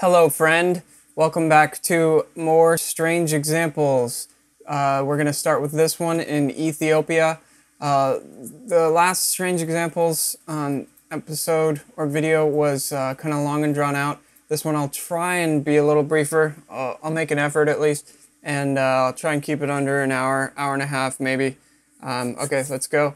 Hello, friend. Welcome back to more strange examples. Uh, we're going to start with this one in Ethiopia. Uh, the last strange examples episode or video was uh, kind of long and drawn out. This one I'll try and be a little briefer. I'll, I'll make an effort at least, and uh, I'll try and keep it under an hour, hour and a half maybe. Um, okay, let's go.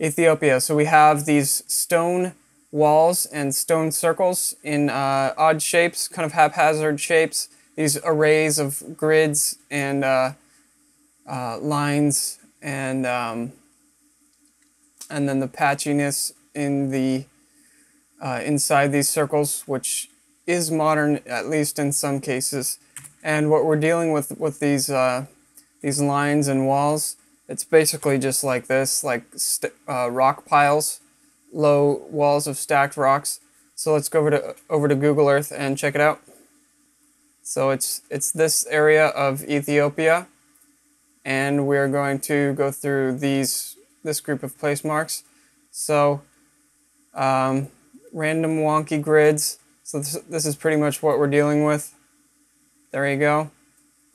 Ethiopia. So we have these stone walls and stone circles in uh, odd shapes, kind of haphazard shapes. These arrays of grids and uh, uh, lines, and um, and then the patchiness in the uh, inside these circles, which is modern at least in some cases. And what we're dealing with with these uh, these lines and walls, it's basically just like this, like uh, rock piles low walls of stacked rocks. So let's go over to over to Google Earth and check it out. So it's it's this area of Ethiopia, and we're going to go through these this group of place marks. So um, random wonky grids. So this, this is pretty much what we're dealing with. There you go.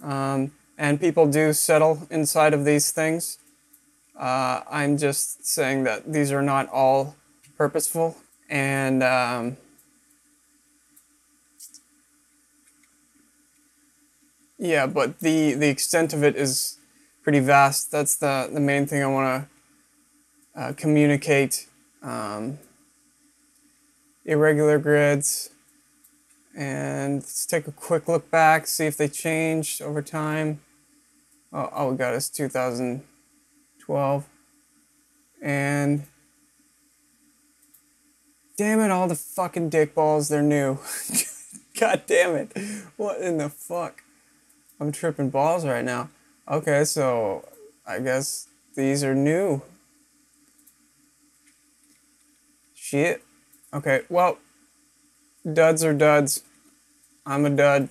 Um, and people do settle inside of these things. Uh, I'm just saying that these are not all purposeful and um, yeah but the the extent of it is pretty vast. That's the the main thing i want to uh, communicate um, irregular grids and let's take a quick look back see if they changed over time. Oh, all we got is 2012 and Damn it, all the fucking dick balls, they're new. God damn it. What in the fuck? I'm tripping balls right now. Okay, so I guess these are new. Shit. Okay, well, duds are duds. I'm a dud.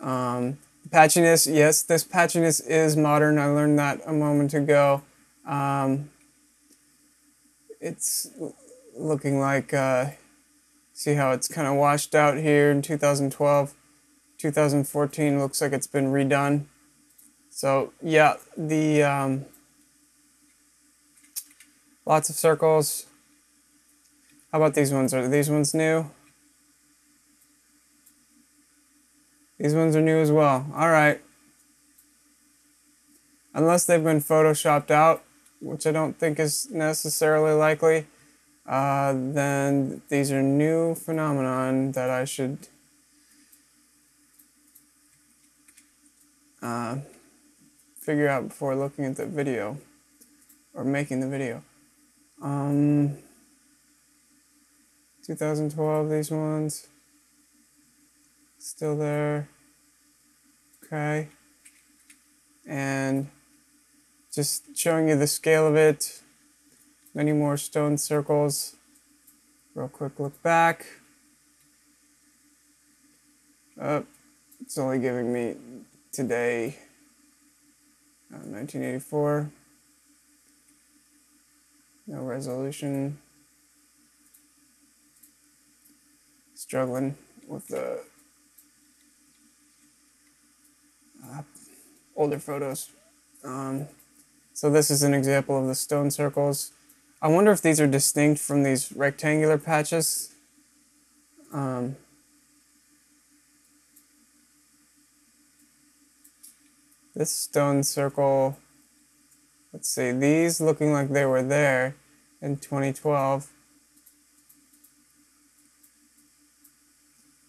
Um, patchiness, yes, this patchiness is modern. I learned that a moment ago. Um, it's looking like, uh, see how it's kind of washed out here in 2012. 2014 looks like it's been redone. So yeah, the um, lots of circles. How about these ones? Are these ones new? These ones are new as well. All right. Unless they've been photoshopped out, which I don't think is necessarily likely uh, then these are new phenomenon that I should uh, figure out before looking at the video or making the video. Um, 2012, these ones still there. Okay. And just showing you the scale of it many more stone circles. Real quick look back. Uh, it's only giving me today, uh, 1984. No resolution. Struggling with the uh, older photos. Um, so this is an example of the stone circles. I wonder if these are distinct from these rectangular patches. Um, this stone circle, let's see, these looking like they were there in 2012.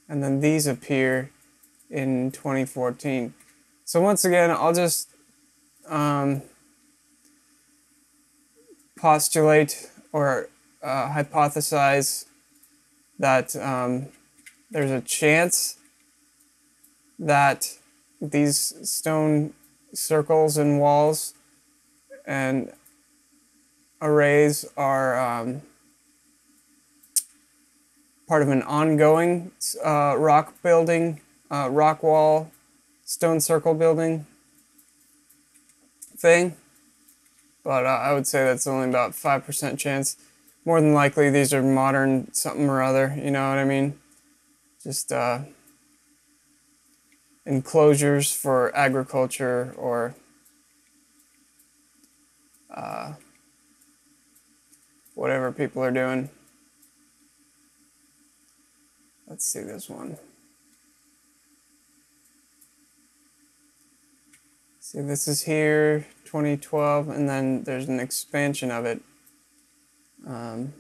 And then these appear in 2014. So once again, I'll just um, postulate or uh, hypothesize that um, there's a chance that these stone circles and walls and arrays are um, part of an ongoing uh, rock building, uh, rock wall, stone circle building thing but uh, I would say that's only about 5% chance. More than likely, these are modern something or other, you know what I mean? just uh, enclosures for agriculture or uh, whatever people are doing. Let's see this one. See, this is here, 2012, and then there's an expansion of it. Um,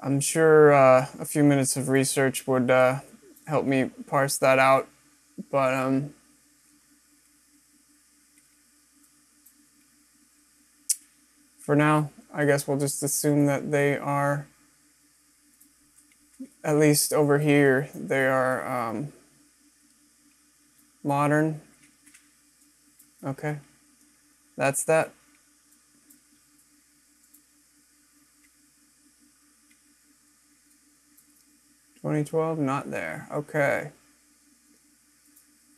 I'm sure uh, a few minutes of research would uh, help me parse that out, but um, for now, I guess we'll just assume that they are, at least over here, they are um, modern. Okay, that's that. 2012, not there. Okay.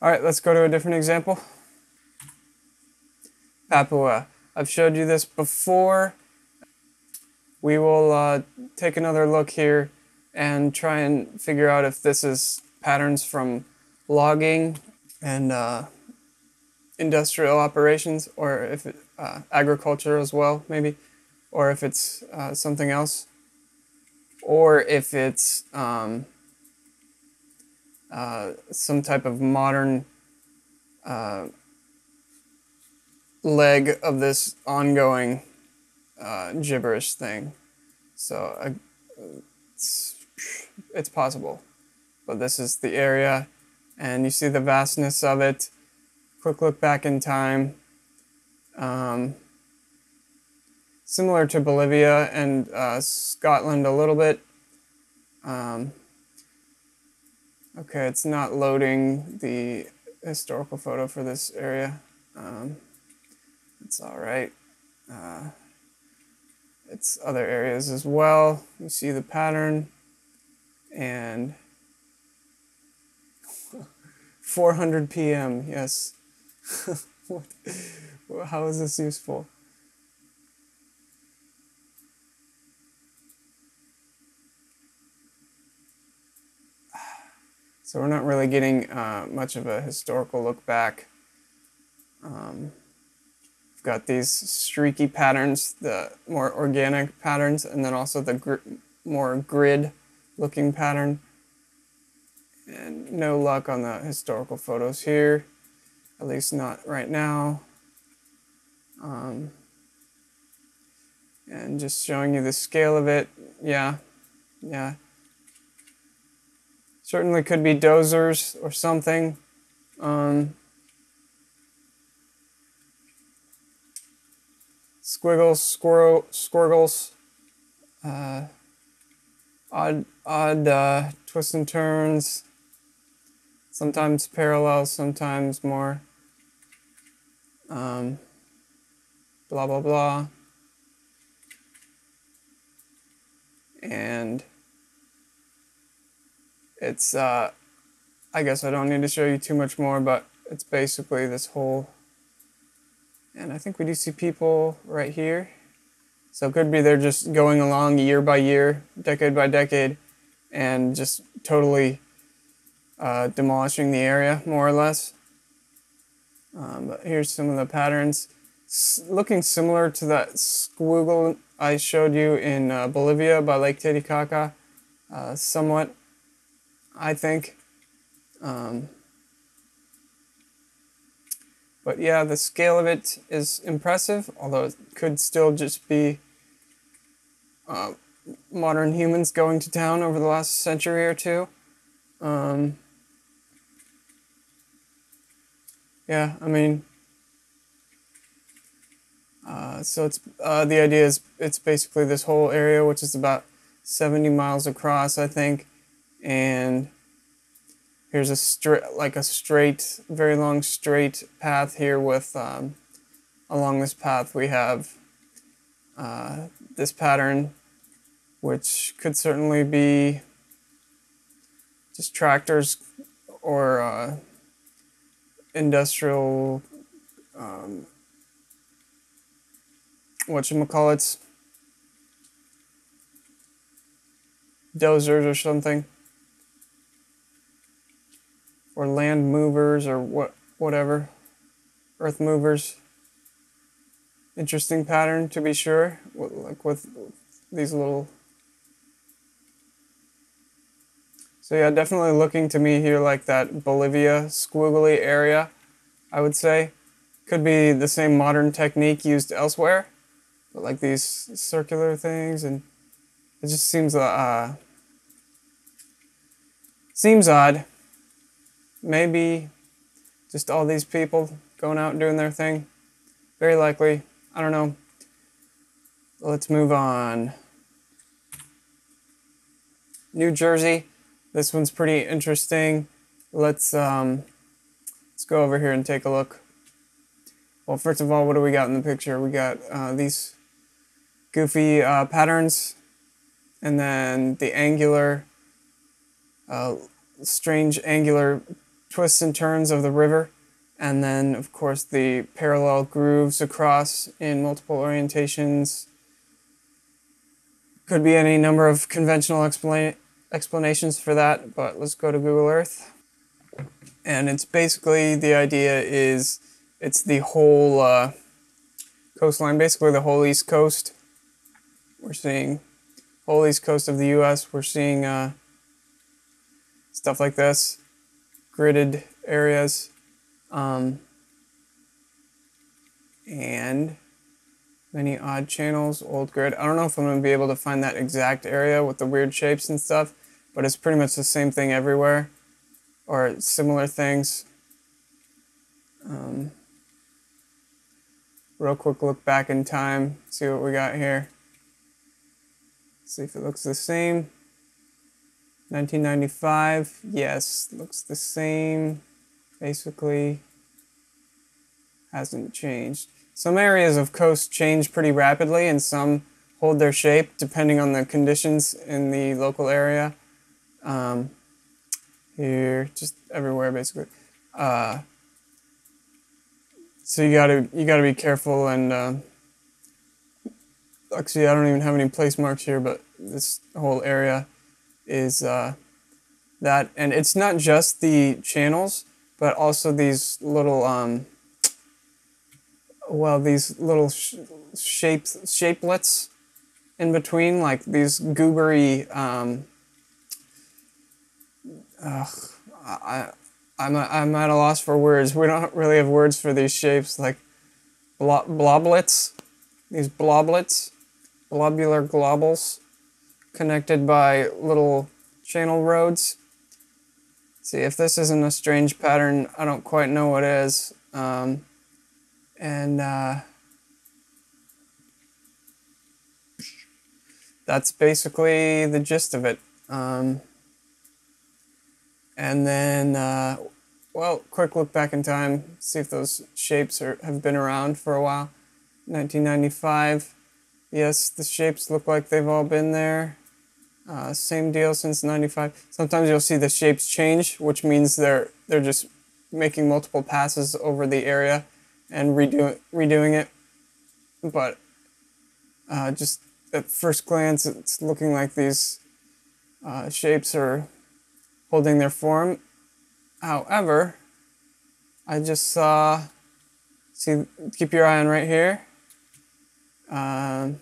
All right, let's go to a different example. Papua. I've showed you this before. We will uh, take another look here and try and figure out if this is patterns from logging and uh, industrial operations or if it, uh, agriculture as well, maybe, or if it's uh, something else or if it's um, uh, some type of modern uh, leg of this ongoing uh, gibberish thing. So it's, it's possible. But this is the area, and you see the vastness of it. Quick look back in time. Um, similar to Bolivia and uh, Scotland a little bit. Um, okay, it's not loading the historical photo for this area. Um, it's all right. Uh, it's other areas as well. You see the pattern and 400 p.m. Yes. what? How is this useful? So we're not really getting uh, much of a historical look back. Um, we've got these streaky patterns, the more organic patterns, and then also the gr more grid looking pattern. And no luck on the historical photos here, at least not right now. Um, and just showing you the scale of it, yeah, yeah, Certainly could be dozers or something. Um, squiggles, squirrel, squirgles, uh, odd, odd uh, twists and turns, sometimes parallel, sometimes more, um, blah, blah, blah. And it's, uh, I guess I don't need to show you too much more, but it's basically this whole, and I think we do see people right here. So it could be they're just going along year by year, decade by decade, and just totally uh, demolishing the area, more or less. Um, but here's some of the patterns. S looking similar to that squiggle I showed you in uh, Bolivia by Lake Titicaca, uh, somewhat. I think. Um, but yeah, the scale of it is impressive, although it could still just be uh, modern humans going to town over the last century or two. Um, yeah, I mean, uh, so it's uh, the idea is it's basically this whole area, which is about 70 miles across, I think, and here's a straight like a straight very long straight path here with um, along this path we have uh, this pattern which could certainly be just tractors or uh, industrial um, whatchamacallits dozers or something. Or land movers or what whatever. Earth movers. Interesting pattern to be sure. Like with these little So yeah, definitely looking to me here like that Bolivia squiggly area, I would say. Could be the same modern technique used elsewhere, but like these circular things, and it just seems uh, seems odd. Maybe just all these people going out and doing their thing. Very likely. I don't know. Let's move on. New Jersey. This one's pretty interesting. Let's um, let's go over here and take a look. Well, first of all, what do we got in the picture? We got uh, these goofy uh, patterns, and then the angular, uh, strange angular twists and turns of the river, and then of course the parallel grooves across in multiple orientations. Could be any number of conventional explain explanations for that, but let's go to Google Earth. And it's basically the idea is it's the whole uh, coastline, basically the whole east coast. We're seeing whole east coast of the U.S. We're seeing uh, stuff like this, gridded areas, um, and many odd channels, old grid. I don't know if I'm going to be able to find that exact area with the weird shapes and stuff, but it's pretty much the same thing everywhere or similar things. Um, real quick look back in time, see what we got here. See if it looks the same. 1995, yes, looks the same. Basically, hasn't changed. Some areas of coast change pretty rapidly, and some hold their shape depending on the conditions in the local area um, here, just everywhere basically. Uh, so you gotta you gotta be careful and uh, actually I don't even have any place marks here, but this whole area is uh, that, and it's not just the channels, but also these little um, well these little sh- shapes shapelets in between, like these goobery. Um, Ugh, I, I'm, a, I'm at a loss for words. We don't really have words for these shapes, like blob, bloblets, these bloblets, globular globbles, connected by little channel roads. See, if this isn't a strange pattern, I don't quite know what is. Um, and uh, that's basically the gist of it. Um, and then, uh, well, quick look back in time, see if those shapes are, have been around for a while. 1995, yes, the shapes look like they've all been there. Uh, same deal since 95. Sometimes you'll see the shapes change, which means they're, they're just making multiple passes over the area and redo, redoing it. But uh, just at first glance, it's looking like these uh, shapes are holding their form. However, I just saw, see, keep your eye on right here. Um,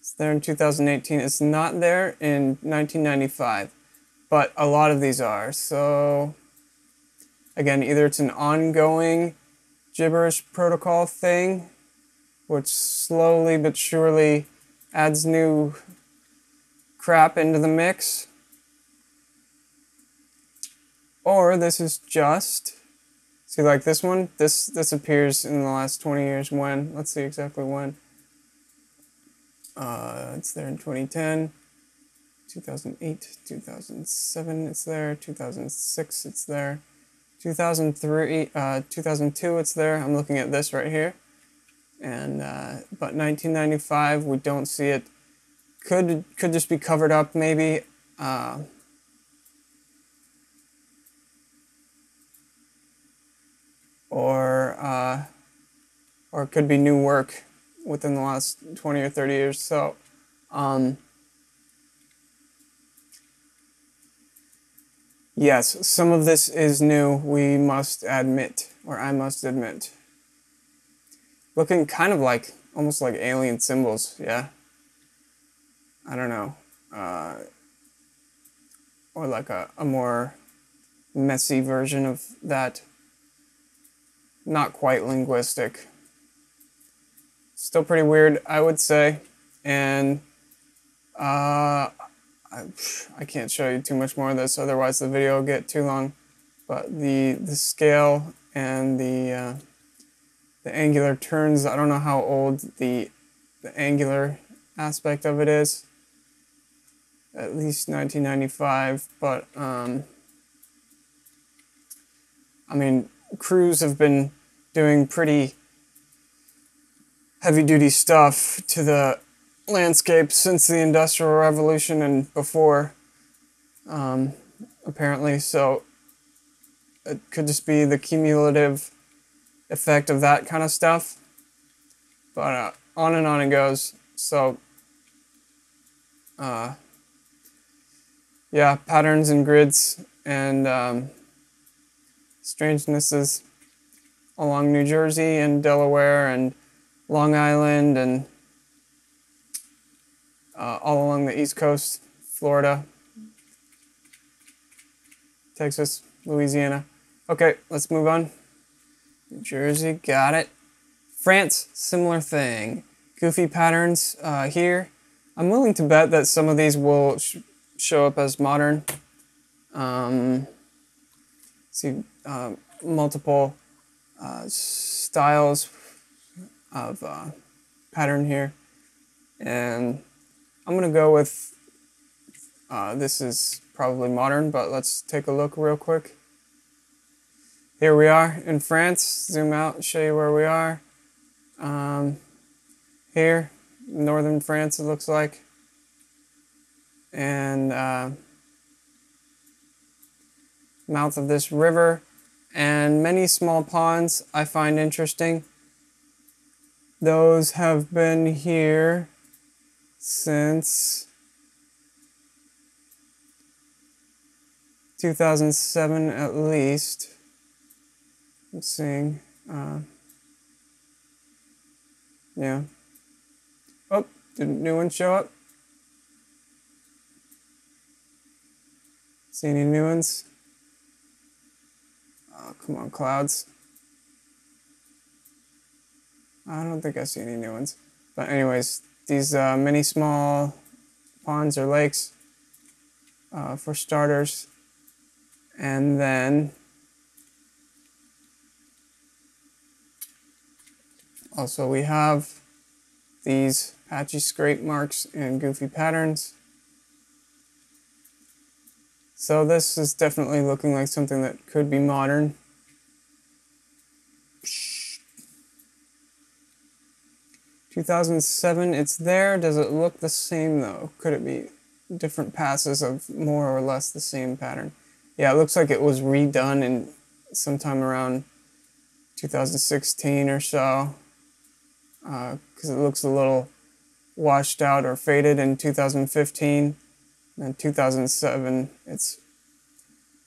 it's there in 2018. It's not there in 1995, but a lot of these are. So, again, either it's an ongoing gibberish protocol thing, which slowly but surely adds new crap into the mix, or this is just, see like this one, this, this appears in the last 20 years when, let's see exactly when. Uh, it's there in 2010, 2008, 2007 it's there, 2006 it's there, 2003, uh, 2002 it's there, I'm looking at this right here. And, uh, but 1995 we don't see it. Could, could just be covered up maybe. Uh, or uh, or it could be new work within the last 20 or 30 years. So um, yes, some of this is new, we must admit, or I must admit. Looking kind of like, almost like alien symbols, yeah? I don't know. Uh, or like a, a more messy version of that. Not quite linguistic. Still pretty weird, I would say. And uh, I, I can't show you too much more of this, otherwise the video will get too long. But the the scale and the uh, the angular turns, I don't know how old the the angular aspect of it is. At least 1995, but um, I mean, crews have been doing pretty heavy duty stuff to the landscape since the Industrial Revolution and before, um, apparently. So it could just be the cumulative effect of that kind of stuff. But uh, on and on it goes. So, uh, yeah, patterns and grids and um, strangenesses along New Jersey and Delaware and Long Island and uh, all along the East Coast, Florida, Texas, Louisiana. Okay, let's move on. New Jersey, got it. France, similar thing. Goofy patterns uh, here. I'm willing to bet that some of these will sh show up as modern. Um, see, uh, multiple uh, styles of uh, pattern here. And I'm gonna go with, uh, this is probably modern, but let's take a look real quick. Here we are in France, zoom out, show you where we are. Um, here, northern France it looks like. And uh, mouth of this river and many small ponds I find interesting. Those have been here since 2007 at least. I'm seeing. Uh, yeah. Oh, did new one show up? See any new ones? Oh, come on, clouds. I don't think I see any new ones. But anyways, these uh, many small ponds or lakes uh, for starters. And then also we have these patchy scrape marks and goofy patterns. So this is definitely looking like something that could be modern. 2007, it's there. Does it look the same though? Could it be different passes of more or less the same pattern? Yeah, it looks like it was redone in sometime around 2016 or so. Because uh, it looks a little washed out or faded in 2015. And 2007, it's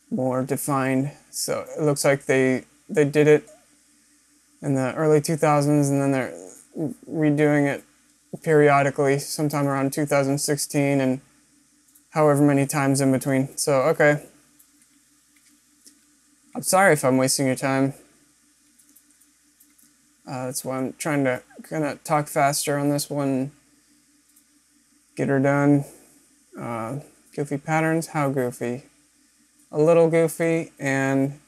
more defined. So it looks like they they did it in the early 2000s, and then they're redoing it periodically, sometime around 2016 and however many times in between. So, okay. I'm sorry if I'm wasting your time. Uh, that's why I'm trying to kind of talk faster on this one. Get her done. Uh, goofy patterns, how goofy? A little goofy, and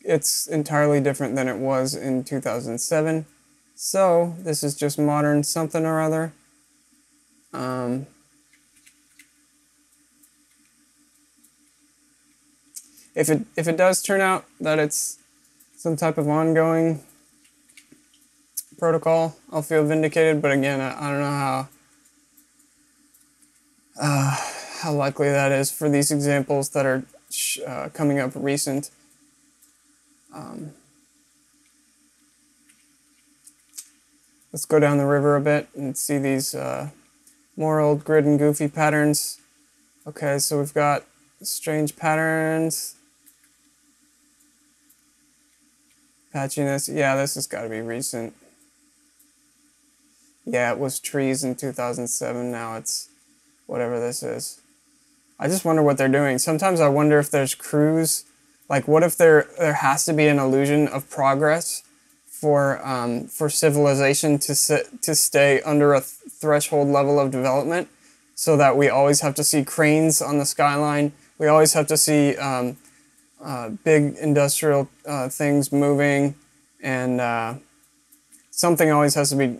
it's entirely different than it was in 2007. So this is just modern something or other. Um, if it if it does turn out that it's some type of ongoing protocol, I'll feel vindicated. But again, I, I don't know how uh, how likely that is for these examples that are uh, coming up recent. Um, let's go down the river a bit and see these uh, more old grid and goofy patterns. Okay, so we've got strange patterns. Patchiness. Yeah, this has got to be recent. Yeah, it was trees in 2007. Now it's whatever this is. I just wonder what they're doing. Sometimes I wonder if there's crews. Like, what if there there has to be an illusion of progress for um, for civilization to sit, to stay under a th- threshold level of development, so that we always have to see cranes on the skyline. We always have to see um, uh, big industrial uh, things moving, and uh, something always has to be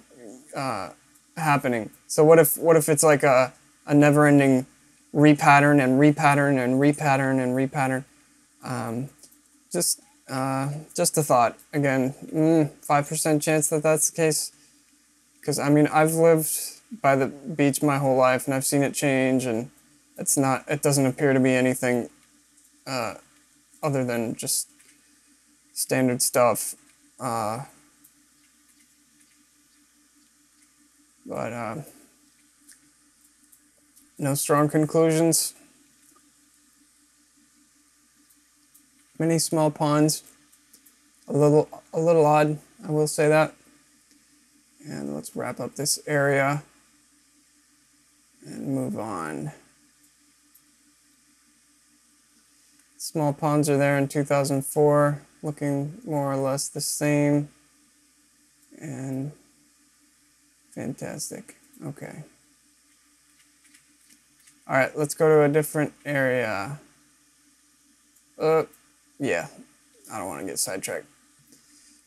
uh, happening. So what if what if it's like a, a never ending repattern and repattern and repattern and repattern? Um, just uh, just a thought. Again, mm, five percent chance that that's the case. Because I mean, I've lived by the beach my whole life, and I've seen it change, and it's not. It doesn't appear to be anything uh, other than just standard stuff. Uh, But uh, no strong conclusions. Many small ponds. A little, a little odd. I will say that. And let's wrap up this area and move on. Small ponds are there in 2004, looking more or less the same. And Fantastic. Okay. All right, let's go to a different area. Uh, yeah, I don't want to get sidetracked.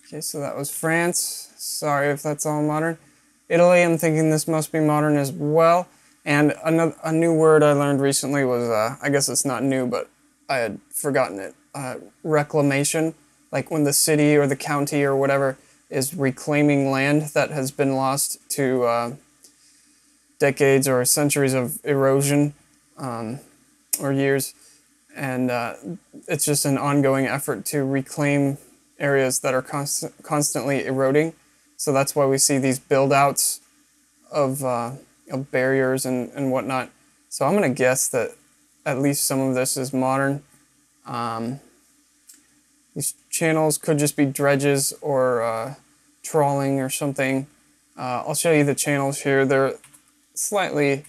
Okay, so that was France. Sorry if that's all modern. Italy, I'm thinking this must be modern as well. And another a new word I learned recently was, uh, I guess it's not new, but I had forgotten it. Uh, reclamation, like when the city or the county or whatever is reclaiming land that has been lost to uh, decades or centuries of erosion um, or years. And uh, it's just an ongoing effort to reclaim areas that are const- constantly eroding. So that's why we see these build outs of, uh, of barriers and, and whatnot. So I'm going to guess that at least some of this is modern. Um, these channels could just be dredges or uh, trawling or something. Uh, I'll show you the channels here. They're slightly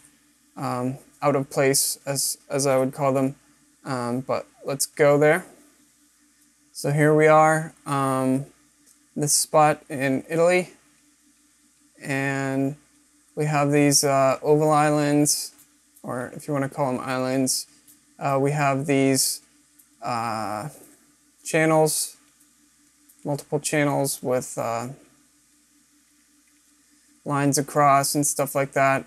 um, out of place, as, as I would call them, um, but let's go there. So here we are, um, this spot in Italy, and we have these uh, oval islands, or if you want to call them islands. Uh, we have these uh, channels, multiple channels with uh, lines across and stuff like that.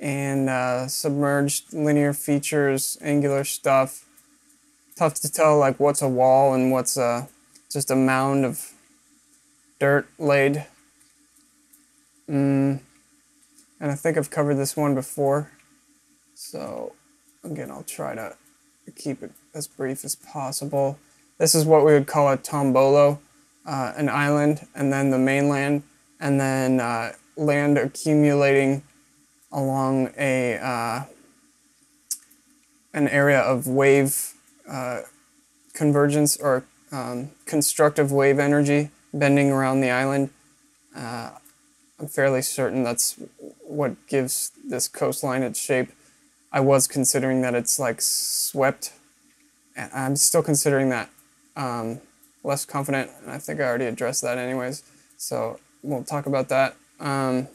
And uh, submerged linear features, angular stuff. Tough to tell like what's a wall and what's a, just a mound of dirt laid. Mm. And I think I've covered this one before. So again, I'll try to keep it as brief as possible. This is what we would call a tombolo, uh, an island, and then the mainland and then uh, land accumulating along a uh, an area of wave uh, convergence or um, constructive wave energy bending around the island. Uh, I'm fairly certain that's what gives this coastline its shape. I was considering that it's like swept. I'm still considering that um, less confident, and I think I already addressed that anyways. So we'll talk about that. Um,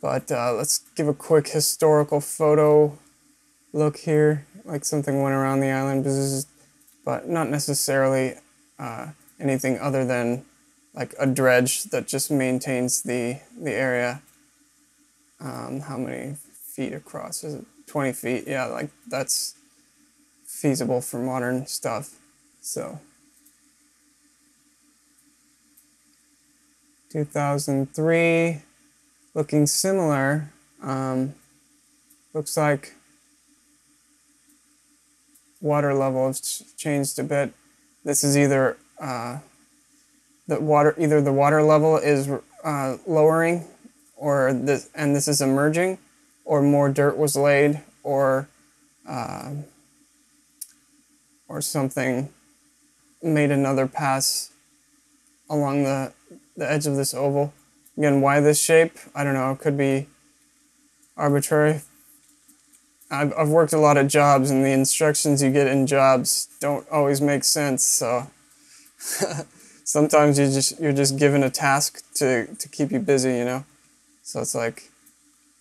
but uh, let's give a quick historical photo look here, like something went around the island, but not necessarily uh, anything other than like a dredge that just maintains the the area. Um, how many feet across is it? 20 feet. Yeah, like that's feasible for modern stuff. So 2003, looking similar. Um, looks like water level has changed a bit. This is either uh, the water, either the water level is uh, lowering, or this, and this is emerging, or more dirt was laid, or uh, or something made another pass along the, the edge of this oval. Again, why this shape? I don't know. It could be arbitrary. I've, I've worked a lot of jobs, and the instructions you get in jobs don't always make sense. So sometimes you just you're just given a task to to keep you busy, you know. So it's like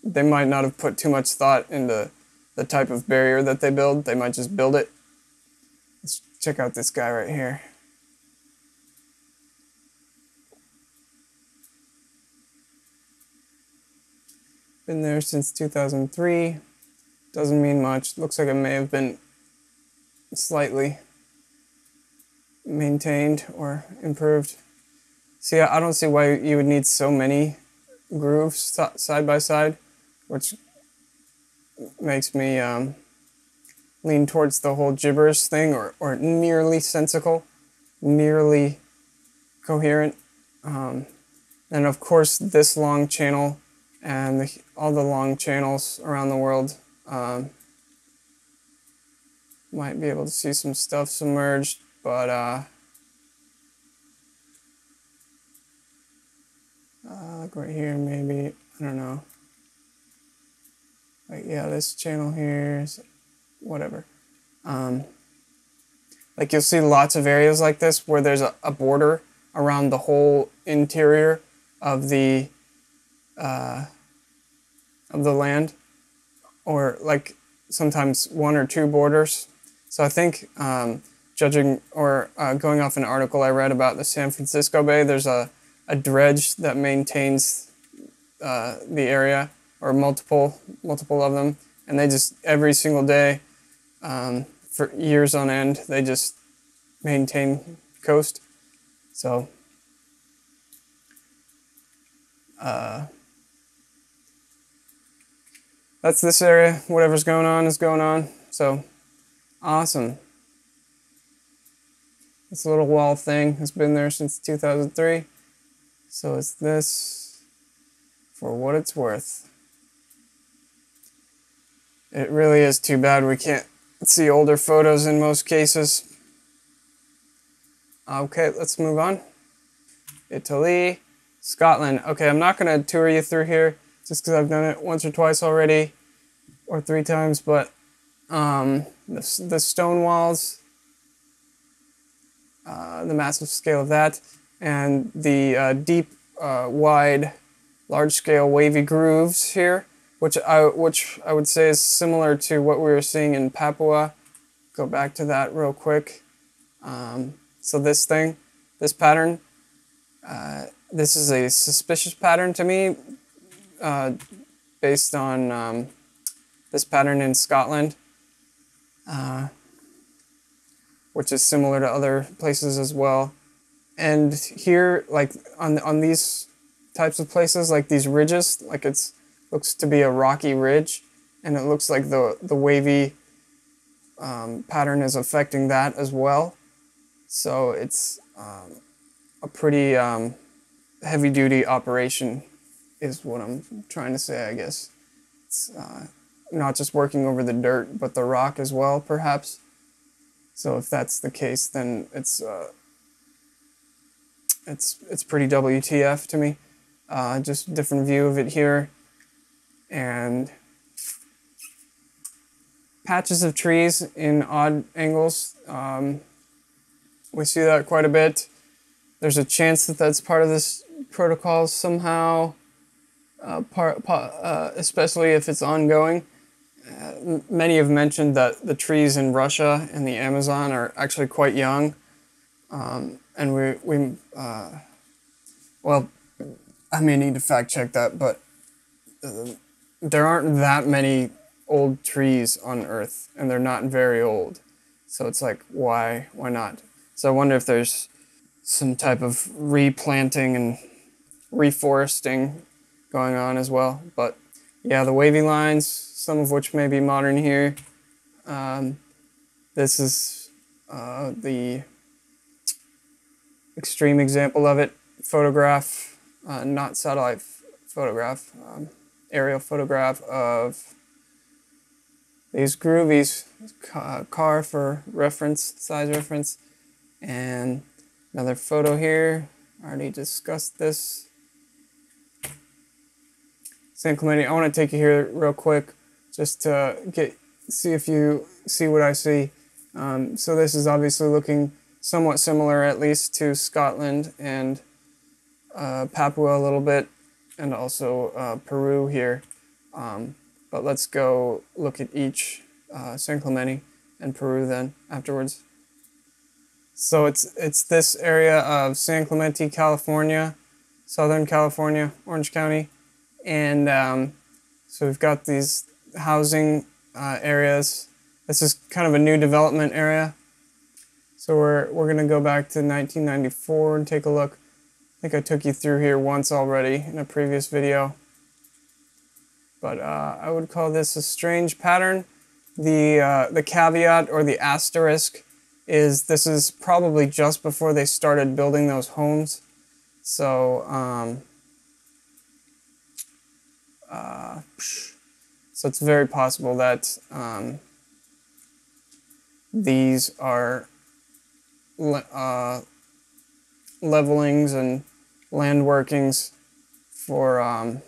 they might not have put too much thought into the type of barrier that they build. They might just build it. Let's check out this guy right here. Been there since 2003. Doesn't mean much. Looks like it may have been slightly maintained or improved. See, I don't see why you would need so many grooves side by side, which makes me um, lean towards the whole gibberish thing or, or nearly sensical, nearly coherent. Um, and of course, this long channel and the, all the long channels around the world um, might be able to see some stuff submerged, but uh, uh, like right here, maybe I don't know. Like yeah, this channel here is whatever. Um, like you'll see lots of areas like this where there's a, a border around the whole interior of the uh, of the land, or like sometimes one or two borders. So I think um, judging or uh, going off an article I read about the San Francisco Bay, there's a, a dredge that maintains uh, the area or multiple multiple of them, and they just every single day um, for years on end they just maintain coast. So. Uh, that's this area. Whatever's going on is going on. So, awesome. This little wall thing has been there since 2003. So it's this for what it's worth. It really is too bad we can't see older photos in most cases. Okay, let's move on. Italy, Scotland. Okay, I'm not going to tour you through here just because I've done it once or twice already, or three times, but um, the, the stone walls, uh, the massive scale of that, and the uh, deep, uh, wide, large-scale wavy grooves here, which I, which I would say is similar to what we were seeing in Papua. Go back to that real quick. Um, so this thing, this pattern, uh, this is a suspicious pattern to me uh, based on um, this pattern in Scotland, uh, which is similar to other places as well. And here, like on on these types of places, like these ridges, like it's looks to be a rocky ridge, and it looks like the the wavy um, pattern is affecting that as well. So it's um, a pretty um, heavy duty operation is what I'm trying to say, I guess. It's uh, not just working over the dirt, but the rock as well, perhaps. So if that's the case, then it's uh, it's it's pretty WTF to me. Uh, just different view of it here, and patches of trees in odd angles. Um, we see that quite a bit. There's a chance that that's part of this protocol somehow uh, part, uh, especially if it's ongoing. Uh, many have mentioned that the trees in Russia and the Amazon are actually quite young, um, and we we uh, well, I may need to fact check that, but uh, there aren't that many old trees on Earth, and they're not very old. So it's like, why why not? So I wonder if there's some type of replanting and reforesting going on as well. But yeah, the wavy lines, some of which may be modern here. Um, this is uh, the extreme example of it. Photograph, uh, not satellite photograph, um, aerial photograph of these groovies car for reference, size reference, and another photo here. Already discussed this. San Clemente, I want to take you here real quick just to get see if you see what I see. Um, so this is obviously looking somewhat similar, at least to Scotland and uh, Papua a little bit, and also uh, Peru here. Um, but let's go look at each uh, San Clemente and Peru then afterwards. So it's it's this area of San Clemente, California, Southern California, Orange County, and um, so we've got these housing uh, areas. This is kind of a new development area. So we're we're gonna go back to 1994 and take a look. I think I took you through here once already in a previous video. But uh, I would call this a strange pattern. The, uh, the caveat or the asterisk is this is probably just before they started building those homes. So, um, uh, so it's very possible that um, these are le uh, levelings and land workings for um,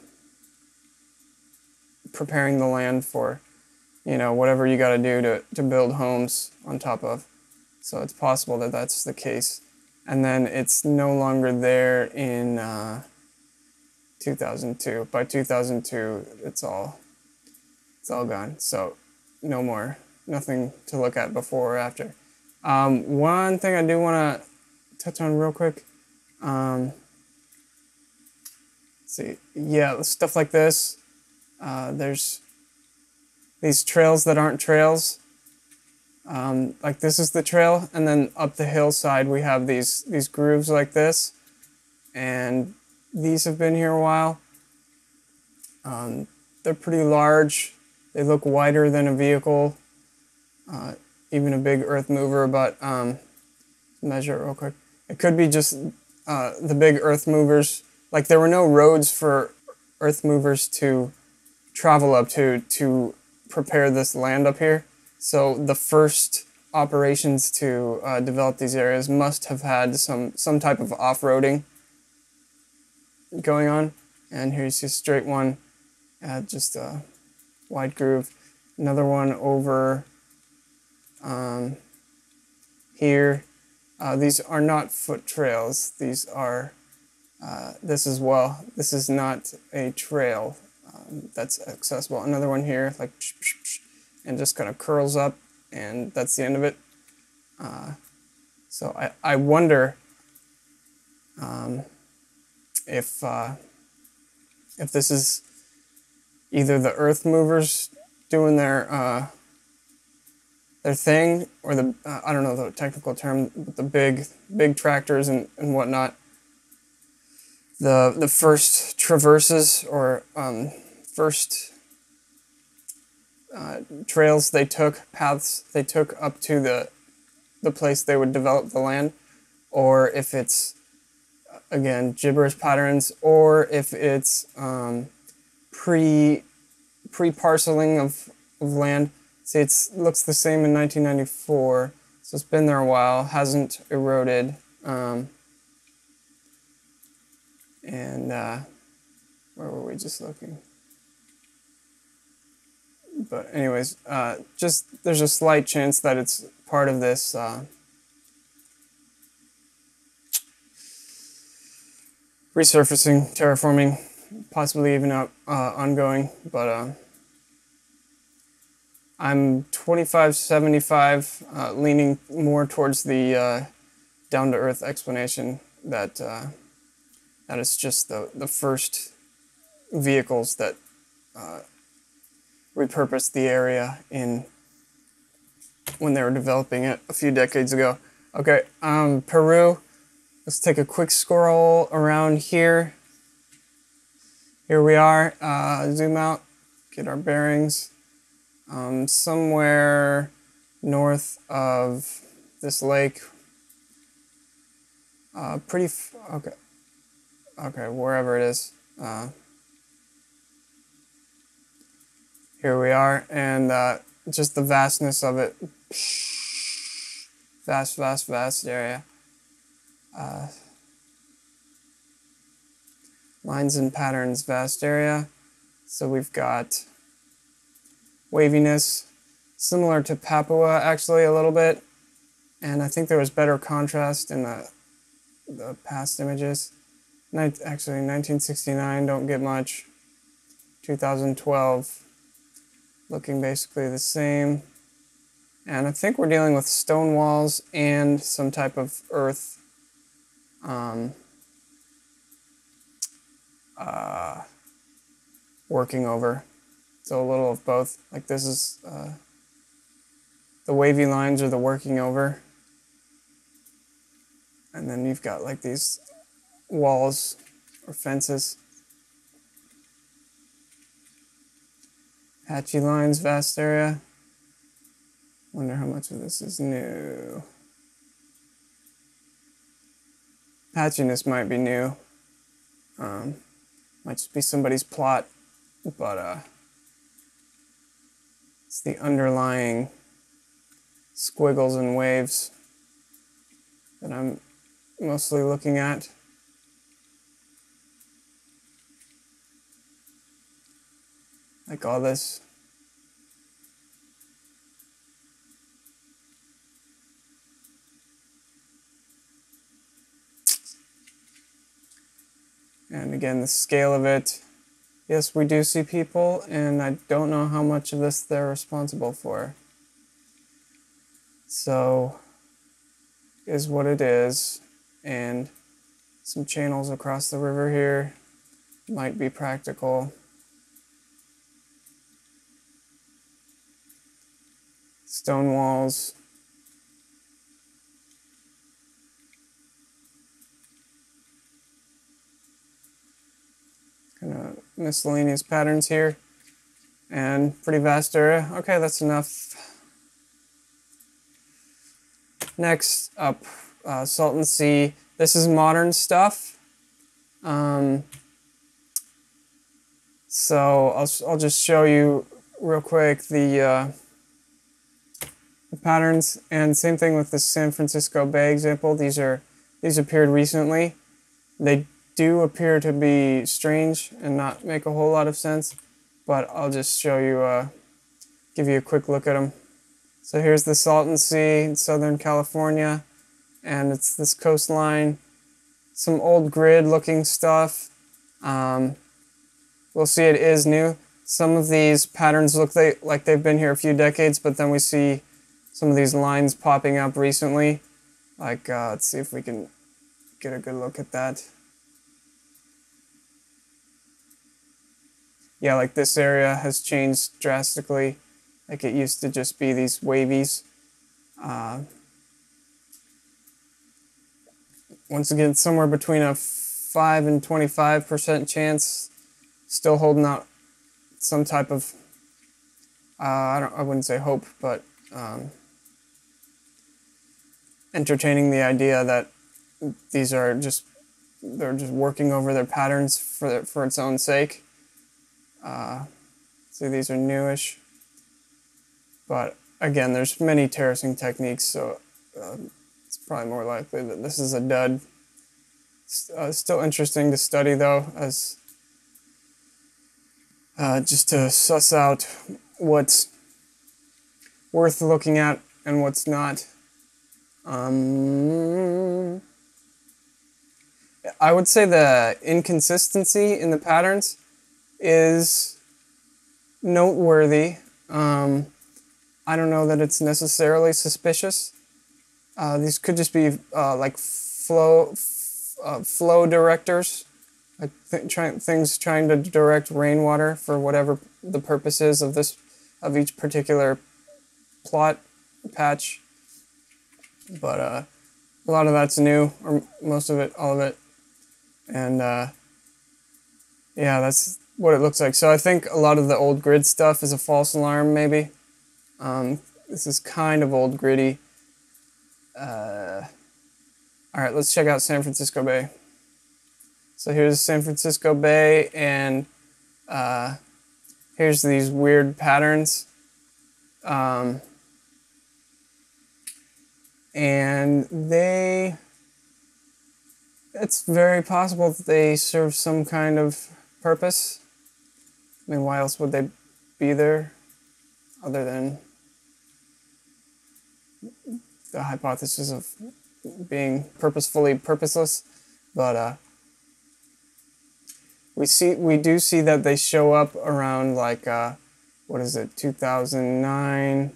preparing the land for, you know, whatever you got to do to to build homes on top of. So it's possible that that's the case. And then it's no longer there in uh, 2002. By 2002, it's all it's all gone. So no more, nothing to look at before or after. Um, one thing I do want to touch on real quick. Um, see, yeah, stuff like this. Uh, there's these trails that aren't trails. Um, like this is the trail, and then up the hillside we have these these grooves like this, and these have been here a while. Um, they're pretty large. They look wider than a vehicle, uh, even a big earth mover. But um, measure it real quick. It could be just uh, the big earth movers. Like there were no roads for earth movers to travel up to to prepare this land up here. So the first operations to uh, develop these areas must have had some some type of off-roading going on. And here you see a straight one, uh, just a wide groove. Another one over um, here. Uh, these are not foot trails. These are, uh, this as well. This is not a trail um, that's accessible. Another one here, like, and just kind of curls up, and that's the end of it. Uh, so I, I wonder um, if uh, if this is either the earth movers doing their uh, their thing, or the uh, I don't know the technical term, but the big big tractors and, and whatnot. The the first traverses or um, first uh, trails they took, paths they took up to the the place they would develop the land, or if it's again gibberish patterns, or if it's um, pre pre parceling of, of land. See, it looks the same in 1994, so it's been there a while, hasn't eroded, um, and uh, where were we just looking? but anyways, uh, just there's a slight chance that it's part of this uh, resurfacing, terraforming, possibly even up, uh, ongoing. But uh, I'm 25, 75, uh, leaning more towards the uh, down to earth explanation that that is just the the first vehicles that repurposed the area in when they were developing it a few decades ago. Okay, um, Peru. Let's take a quick scroll around here. Here we are. Uh, zoom out, get our bearings. Um, somewhere north of this lake. Uh, pretty. okay. Okay, wherever it is. Uh, here we are, and uh, just the vastness of it. Vast, vast, vast area. Uh, lines and patterns, vast area. So we've got waviness, similar to Papua actually a little bit. And I think there was better contrast in the, the past images. actually, 1969, don't get much. 2012, looking basically the same. And I think we're dealing with stone walls and some type of earth um, uh, working over. So a little of both. Like this is uh, the wavy lines are the working over. And then you've got like these walls or fences. Patchy lines, vast area. Wonder how much of this is new. Patchiness might be new. Um, might just be somebody's plot, but uh, it's the underlying squiggles and waves that I'm mostly looking at. Like all this And again, the scale of it, yes, we do see people, and I don't know how much of this they're responsible for. So, is what it is, and some channels across the river here might be practical. Stone walls. Kind of miscellaneous patterns here and pretty vast area. Okay, that's enough. Next up, uh, Sea. This is modern stuff. Um, so I'll, I'll just show you real quick the, uh, the patterns and same thing with the San Francisco Bay example. These are these appeared recently. They do appear to be strange and not make a whole lot of sense, but I'll just show you, uh, give you a quick look at them. So here's the Salton Sea in Southern California, and it's this coastline. Some old grid looking stuff. Um, we'll see it is new. Some of these patterns look like they've been here a few decades, but then we see some of these lines popping up recently. Like, uh, let's see if we can get a good look at that. Yeah, like this area has changed drastically. Like it used to just be these wavies. Uh, once again, somewhere between a 5 and 25% chance, still holding out some type of, uh, I, don't, I wouldn't say hope, but um, entertaining the idea that these are just, they're just working over their patterns for, their, for its own sake. Uh, see, these are newish. But again, there's many terracing techniques, so uh, it's probably more likely that this is a dud. Uh, still interesting to study though, as uh, just to suss out what's worth looking at and what's not. Um, I would say the inconsistency in the patterns is noteworthy. Um, I don't know that it's necessarily suspicious. Uh, these could just be uh, like flow uh, flow directors, like th- try- things trying to direct rainwater for whatever the purpose is of this of each particular plot patch. But uh, a lot of that's new, or most of it, all of it, and uh, yeah, that's what it looks like. So I think a lot of the old grid stuff is a false alarm, maybe. Um, this is kind of old gritty. Uh, all right, let's check out San Francisco Bay. So here's San Francisco Bay, and uh, here's these weird patterns. Um, and they, it's very possible that they serve some kind of purpose. I mean, why else would they be there other than the hypothesis of being purposefully purposeless? But uh, we see we do see that they show up around like uh, what is it 2009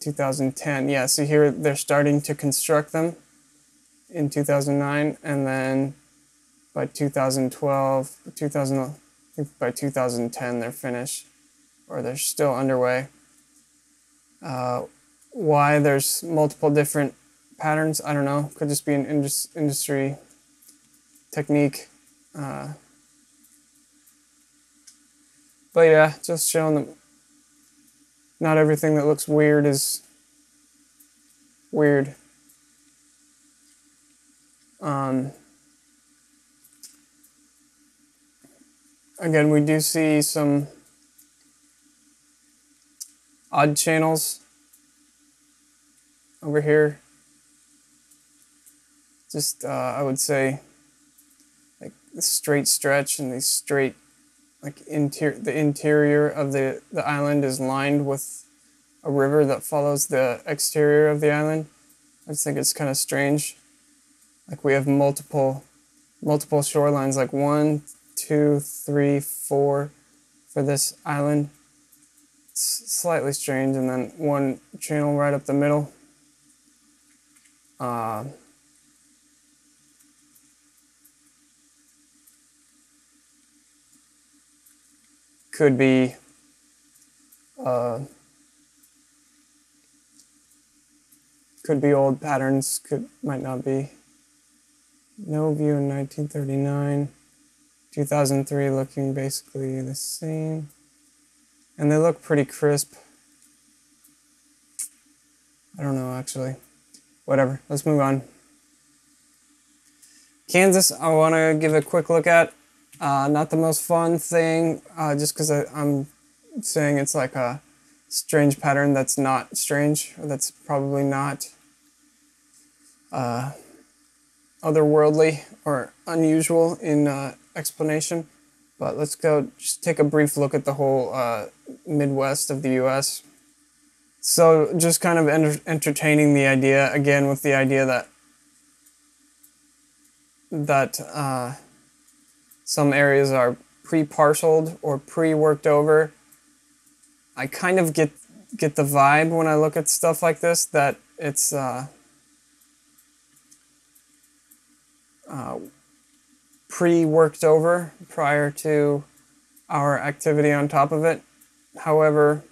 2010 yeah so here they're starting to construct them in 2009 and then by 2012 2000 by 2010 they're finished or they're still underway. Uh, why there's multiple different patterns i don't know. Could just be an indus- industry technique uh, but yeah, just showing that not everything that looks weird is weird. Um, again, we do see some odd channels over here. Just, uh, I would say, like the straight stretch and the straight like interior the interior of the, the island is lined with a river that follows the exterior of the island. I just think it's kind of strange. Like we have multiple multiple shorelines, like one, two, three, four for this island. It's slightly strange, and then one channel right up the middle. Uh, could be uh, could be old patterns could might not be no view in 1939 2003 looking basically the same. And they look pretty crisp. I don't know actually. Whatever. Let's move on. Kansas i want to give a quick look at. Uh, not the most fun thing, uh, just because I'm saying it's like a strange pattern that's not strange, or that's probably not. Uh, otherworldly or unusual in uh, explanation. But let's go just take a brief look at the whole uh, Midwest of the US. So, just kind of enter- entertaining the idea again with the idea that that uh, some areas are pre-parceled or pre-worked over. I kind of get get the vibe when I look at stuff like this that it's uh, pre-worked over prior to our activity on top of it. However,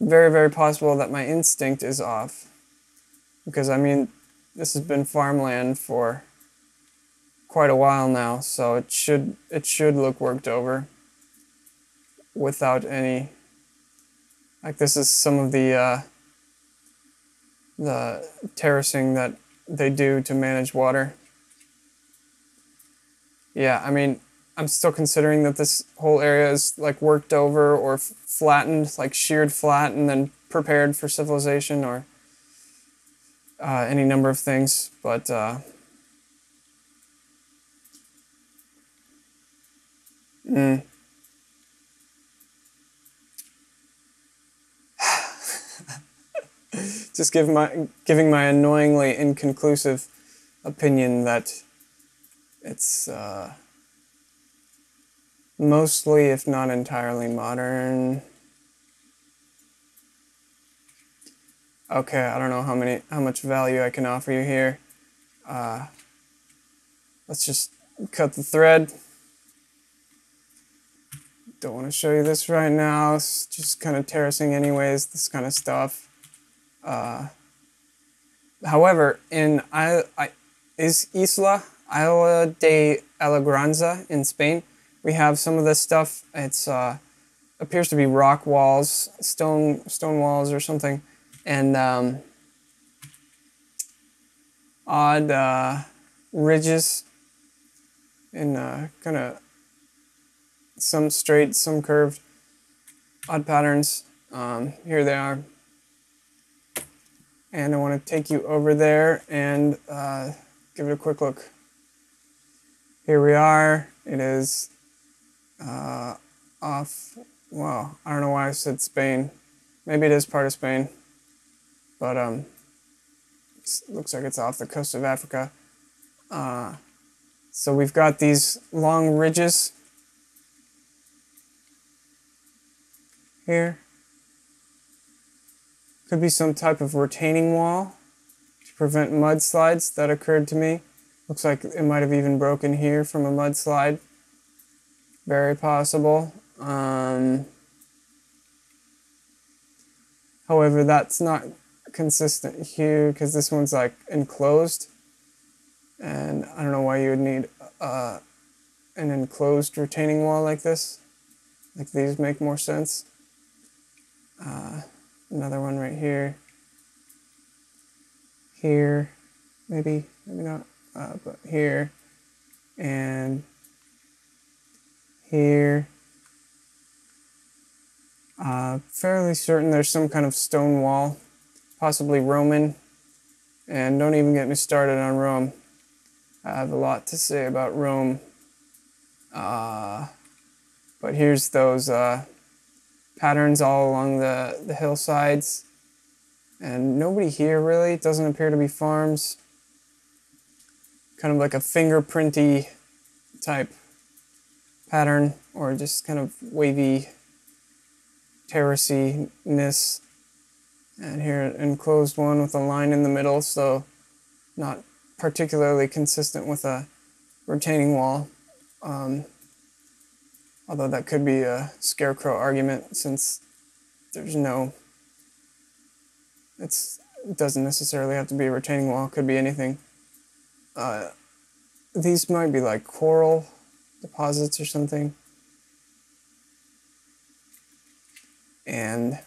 very very possible that my instinct is off because I mean this has been farmland for quite a while now, so it should it should look worked over without any like this is some of the uh, the terracing that they do to manage water. Yeah, I mean, I'm still considering that this whole area is like worked over or flattened, like sheared flat and then prepared for civilization or uh, any number of things, but uh, Mm. Just give my giving my annoyingly inconclusive opinion that it's uh, mostly, if not entirely, modern. Okay, I don't know how many how much value I can offer you here. Uh, let's just cut the thread don't want to show you this right now. It's just kind of terracing anyways, this kind of stuff. Uh, however, in I, I, is Isla, Isla de Alegranza in Spain, we have some of this stuff. It's uh, appears to be rock walls, stone stone walls or something, and um, odd uh, ridges in uh, kind of some straight, some curved, odd patterns. Um, here they are. And I want to take you over there and uh, give it a quick look. Here we are. It is uh, off. Well, I don't know why I said Spain. Maybe it is part of Spain, but um, looks like it's off the coast of Africa. Uh, so we've got these long ridges here. Could be some type of retaining wall to prevent mudslides that occurred to me. Looks like it might have even broken here from a mudslide. Very possible. Um, however, that's not consistent here because this one's like enclosed. And I don't know why you would need uh, an enclosed retaining wall like this. Like these make more sense. Uh, another one right here. Here, maybe, maybe not, uh, but here. And here. Uh, fairly certain there's some kind of stone wall, possibly Roman. And don't even get me started on Rome. I have a lot to say about Rome. Uh, but here's those uh, patterns all along the, the hillsides. And nobody here really. It doesn't appear to be farms. Kind of like a fingerprinty type pattern or just kind of wavy terraciness. And here an enclosed one with a line in the middle, so not particularly consistent with a retaining wall. Um, although that could be a scarecrow argument since there's no, it's, it doesn't necessarily have to be a retaining wall, it could be anything. Uh, these might be like coral deposits or something. And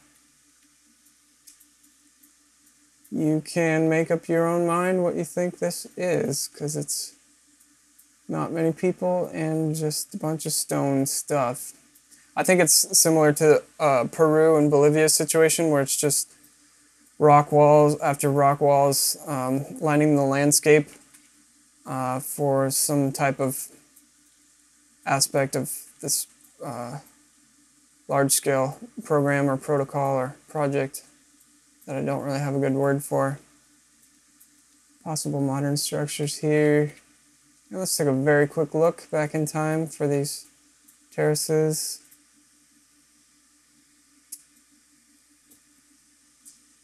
you can make up your own mind what you think this is, because it's not many people and just a bunch of stone stuff. I think it's similar to uh, Peru and Bolivia situation where it's just rock walls after rock walls um, lining the landscape uh, for some type of aspect of this uh, large scale program or protocol or project that I don't really have a good word for. Possible modern structures here. And let's take a very quick look back in time for these terraces.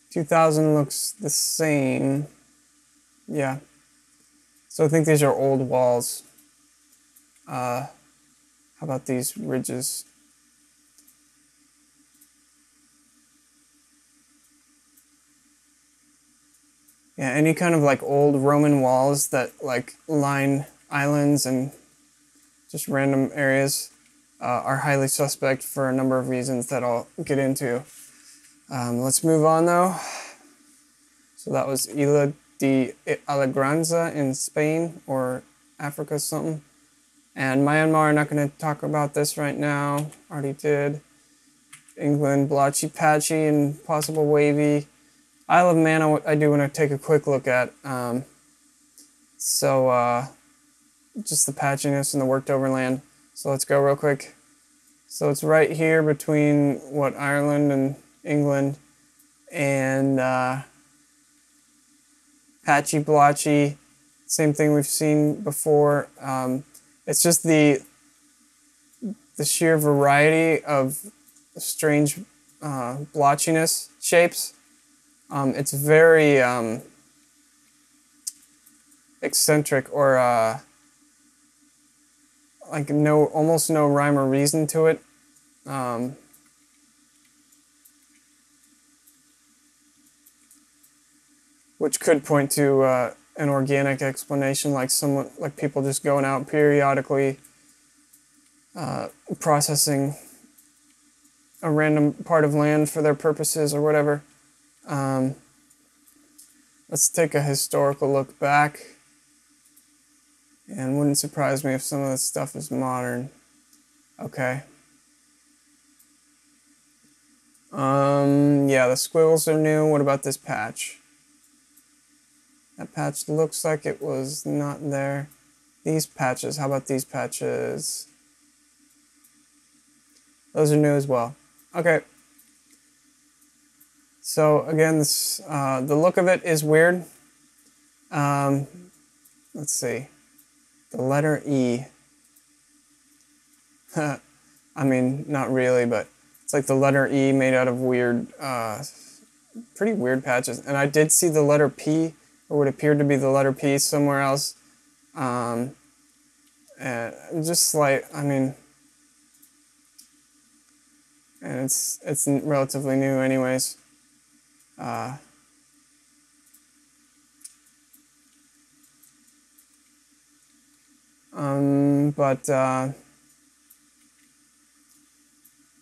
Two thousand looks the same. Yeah. So I think these are old walls. Uh, how about these ridges? Yeah, any kind of like old Roman walls that like line islands and just random areas uh, are highly suspect for a number of reasons that I'll get into. Um, let's move on though. So that was Isla de Alegranza in Spain or Africa something. And Myanmar, not going to talk about this right now. Already did. England, blotchy, patchy, and possible wavy. Isle of Man, I, I do want to take a quick look at. Um, so, uh, just the patchiness and the worked over land. So let's go real quick. So it's right here between what Ireland and England, and uh, patchy, blotchy. Same thing we've seen before. Um, it's just the the sheer variety of strange uh, blotchiness shapes. Um, it's very um, eccentric or uh, like no almost no rhyme or reason to it. Um, which could point to uh, an organic explanation, like someone, like people just going out periodically, uh, processing a random part of land for their purposes or whatever. Um, let's take a historical look back. And wouldn't surprise me if some of this stuff is modern. Okay. Um, yeah, the squiggles are new. What about this patch? That patch looks like it was not there. These patches, how about these patches? Those are new as well. Okay. So again, this, uh, the look of it is weird. Um, let's see. The letter E. I mean, not really, but it's like the letter E made out of weird, uh, pretty weird patches. And I did see the letter P, or what appeared to be the letter P somewhere else. Um, just like, I mean, and it's it's relatively new, anyways. Uh, um, but uh,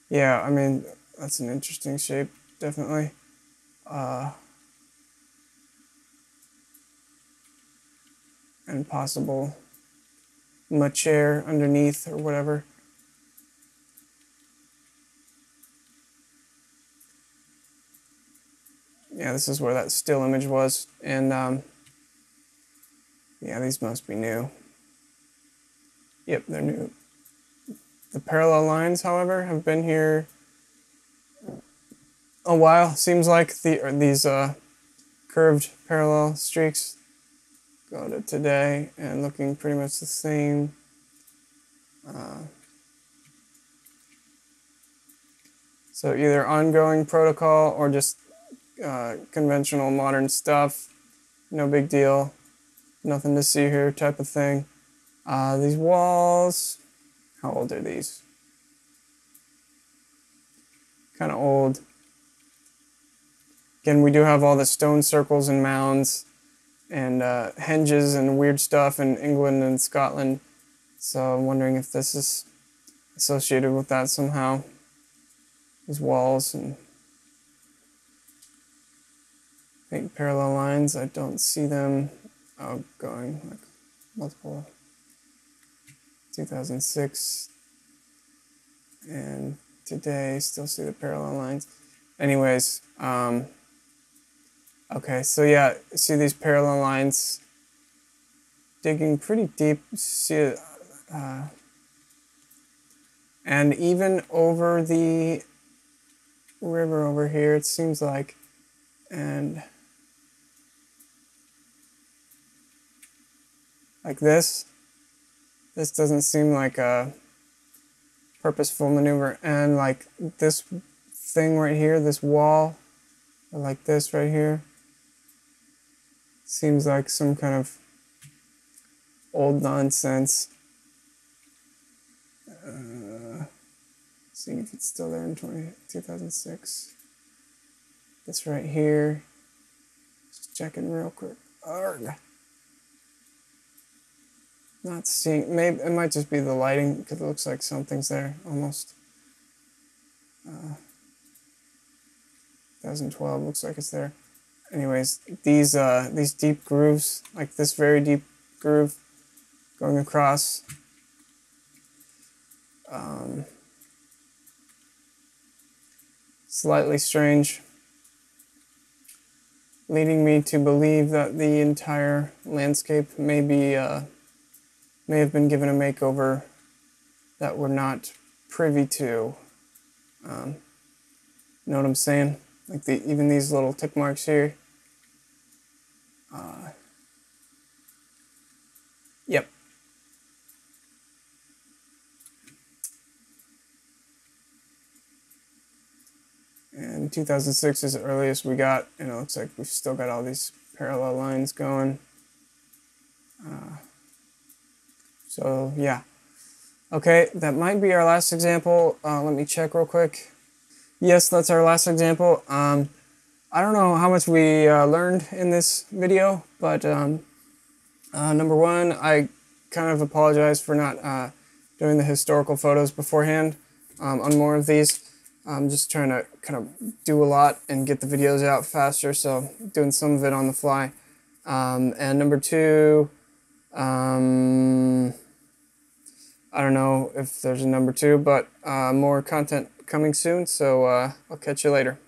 yeah, I mean that's an interesting shape, definitely. Uh, and possible machair underneath or whatever. Yeah, this is where that still image was. And um, yeah, these must be new. Yep, they're new. The parallel lines, however, have been here a while. Seems like the these uh, curved parallel streaks go to today and looking pretty much the same. Uh, so either ongoing protocol or just uh, conventional modern stuff. No big deal. Nothing to see here type of thing. Uh, these walls, how old are these? Kind of old. Again, we do have all the stone circles and mounds and uh, henges and weird stuff in England and Scotland. So I'm wondering if this is associated with that somehow. These walls and paint parallel lines. I don't see them going like multiple 2006 and today still see the parallel lines. Anyways, um, Okay, so yeah, see these parallel lines digging pretty deep. See, uh, and even over the river over here, it seems like, and like this, this doesn't seem like a purposeful maneuver. And like this thing right here, this wall, like this right here, Seems like some kind of old nonsense. Uh, seeing if it's still there in 20, 2006. This right here. Just checking real quick. Arg. Not seeing. Maybe it might just be the lighting because it looks like something's there almost. Uh, 2012 looks like it's there anyways, these uh, these deep grooves, like this very deep groove going across. Um, slightly strange, leading me to believe that the entire landscape may be uh, may have been given a makeover that we're not privy to. Um, know what I'm saying? Like the even these little tick marks here. Uh, yep. And 2006 is the earliest we got, and it looks like we've still got all these parallel lines going. Uh, so yeah. Okay, that might be our last example. Uh, let me check real quick. Yes, that's our last example. Um, I don't know how much we uh, learned in this video, but um, uh, number one, I kind of apologize for not uh, doing the historical photos beforehand um, on more of these. I'm just trying to kind of do a lot and get the videos out faster, so doing some of it on the fly. Um, and number two, um, I don't know if there's a number two, but uh, more content coming soon, so uh, I'll catch you later.